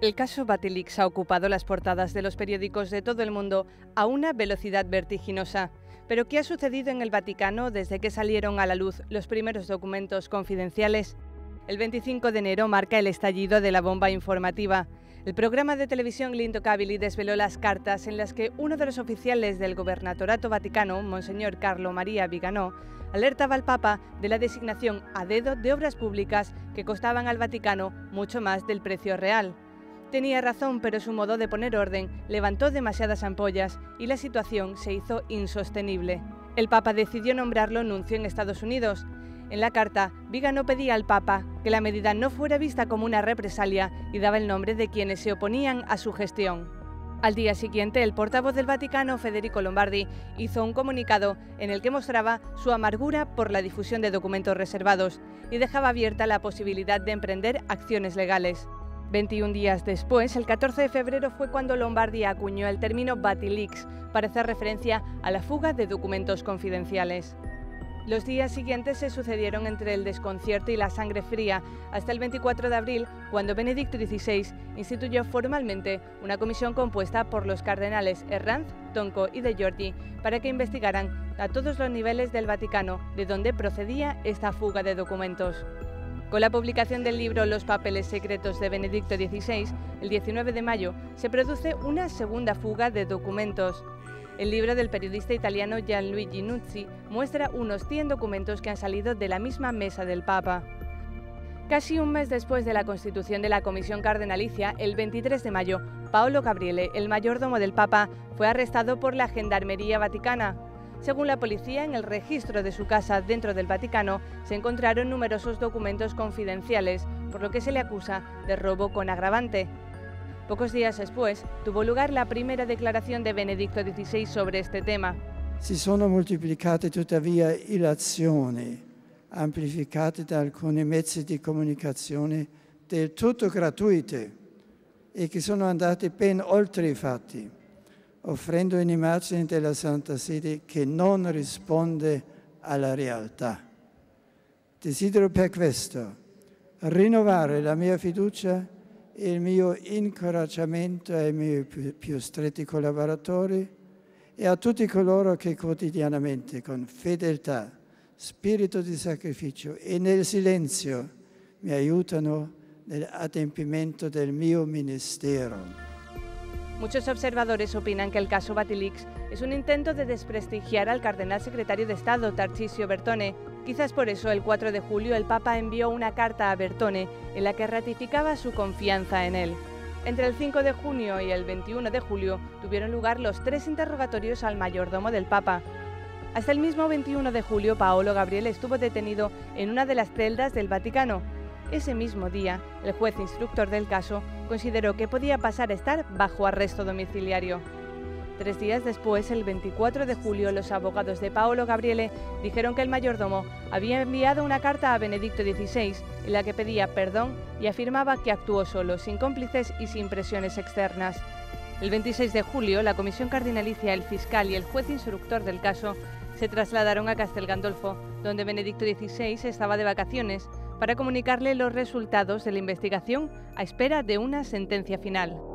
El caso Batilix ha ocupado las portadas de los periódicos de todo el mundo a una velocidad vertiginosa. Pero ¿qué ha sucedido en el Vaticano desde que salieron a la luz los primeros documentos confidenciales? El 25 de enero marca el estallido de la bomba informativa. El programa de televisión L'Intocabili desveló las cartas en las que uno de los oficiales del Gobernatorato Vaticano, Monseñor Carlo María Viganò, alertaba al Papa de la designación a dedo de obras públicas que costaban al Vaticano mucho más del precio real. Tenía razón, pero su modo de poner orden levantó demasiadas ampollas y la situación se hizo insostenible. El Papa decidió nombrarlo nuncio en Estados Unidos. En la carta, Vigano pedía al Papa que la medida no fuera vista como una represalia y daba el nombre de quienes se oponían a su gestión. Al día siguiente, el portavoz del Vaticano, Federico Lombardi, hizo un comunicado en el que mostraba su amargura por la difusión de documentos reservados y dejaba abierta la posibilidad de emprender acciones legales. 21 días después, el 14 de febrero fue cuando Lombardi acuñó el término Batilix para hacer referencia a la fuga de documentos confidenciales. Los días siguientes se sucedieron entre el desconcierto y la sangre fría, hasta el 24 de abril, cuando Benedicto XVI instituyó formalmente una comisión compuesta por los cardenales Herranz, Tonco y de Giorgi para que investigaran a todos los niveles del Vaticano de dónde procedía esta fuga de documentos. Con la publicación del libro Los papeles secretos de Benedicto XVI, el 19 de mayo, se produce una segunda fuga de documentos. El libro del periodista italiano Gianluigi Nuzzi muestra unos 100 documentos que han salido de la misma mesa del Papa. Casi un mes después de la constitución de la Comisión Cardenalicia, el 23 de mayo, Paolo Gabriele, el mayordomo del Papa, fue arrestado por la Gendarmería Vaticana. Según la policía, en el registro de su casa dentro del Vaticano se encontraron numerosos documentos confidenciales, por lo que se le acusa de robo con agravante. Pocos días después tuvo lugar la primera declaración de Benedicto XVI sobre este tema. Si sono moltiplicate tuttavia ilazioni amplificate da alcuni mezzi di comunicazione del tutto gratuite e che sono andate ben oltre i fatti offrendo un'immagine della Santa Sede che non risponde alla realtà. Desidero per questo rinnovare la mia fiducia e il mio incoraggiamento ai miei più stretti collaboratori e a tutti coloro che quotidianamente, con fedeltà, spirito di sacrificio e nel silenzio mi aiutano nell'adempimento del mio ministero. Muchos observadores opinan que el caso Batilix es un intento de desprestigiar al cardenal secretario de Estado, Tarcisio Bertone. Quizás por eso el 4 de julio el Papa envió una carta a Bertone en la que ratificaba su confianza en él. Entre el 5 de junio y el 21 de julio tuvieron lugar los tres interrogatorios al mayordomo del Papa. Hasta el mismo 21 de julio, Paolo Gabriel estuvo detenido en una de las celdas del Vaticano. Ese mismo día, el juez instructor del caso consideró que podía pasar a estar bajo arresto domiciliario. Tres días después, el 24 de julio, los abogados de Paolo Gabriele dijeron que el mayordomo había enviado una carta a Benedicto XVI en la que pedía perdón y afirmaba que actuó solo, sin cómplices y sin presiones externas. El 26 de julio, la Comisión Cardinalicia, el fiscal y el juez instructor del caso se trasladaron a Castel Gandolfo, donde Benedicto XVI estaba de vacaciones, para comunicarle los resultados de la investigación a espera de una sentencia final.